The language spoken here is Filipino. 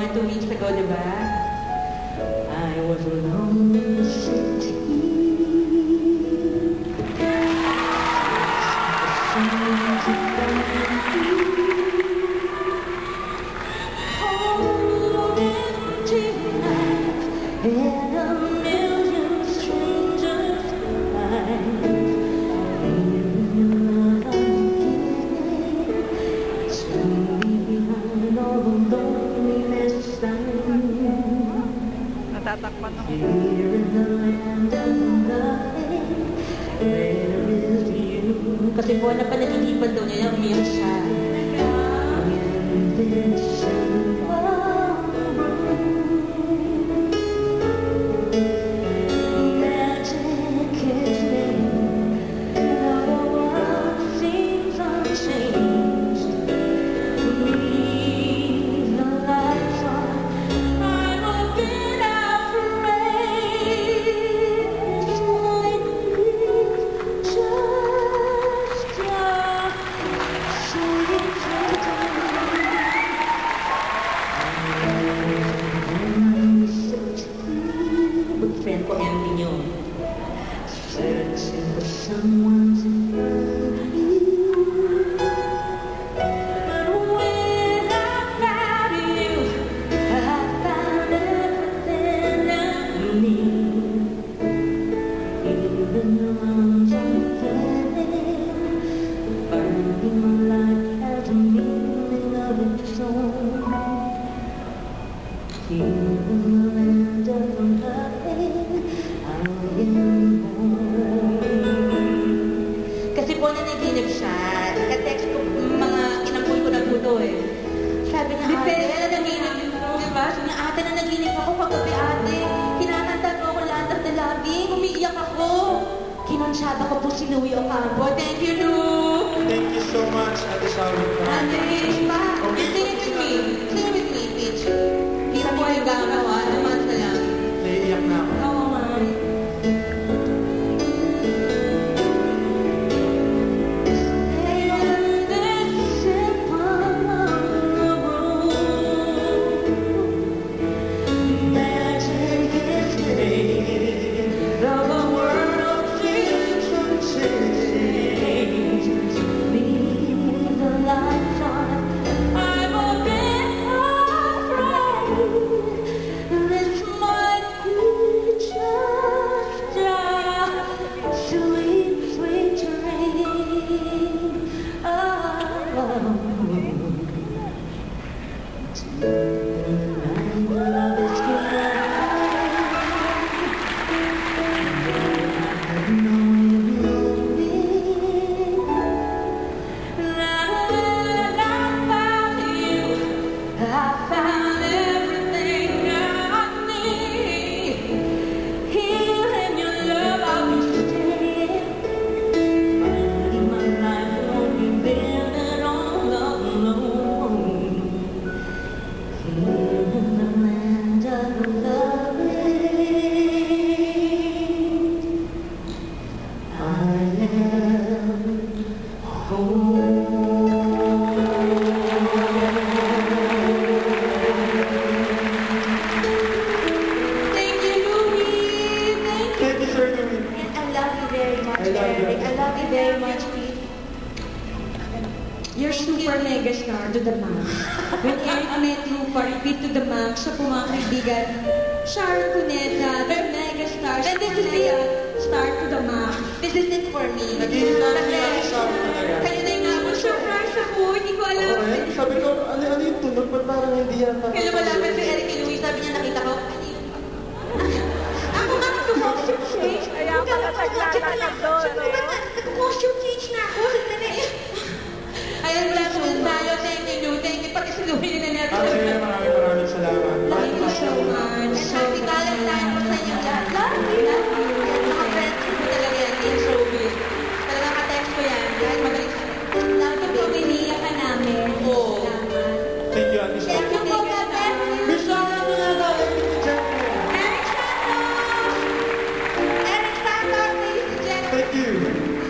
momento o pegou de bar. I was alone in the city. nagtatakpan ng Kasi po na pa nagigipal daw niya, umiyak siya. friend po namin yun. Searching for someone pinanaginip ako kagabi ate. Kinakanta mo ako lahat ng dalami. Umiiyak ako. Kinonsyada ko po si Louie Ocampo. Thank you, Lou. Thank you so much, Ate Sharon. Ate, pa, okay, sing it with me. Sing it with me, Peach. You're super you. mega star to the max. When Eric met you, Parpit to the max, siya po mga kaibigan, Sharon Cuneta, the mega star. And this is the uh, star to the max. This is it for me. Naging star na yung ako, surprise ako, hindi ko alam. Okay. Sabi ko, ano, ano yung tunog? Ba't parang hindi yata? Kailan wala Thank you.